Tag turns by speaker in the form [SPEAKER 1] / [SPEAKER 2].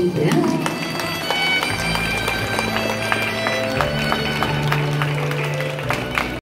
[SPEAKER 1] Yeah.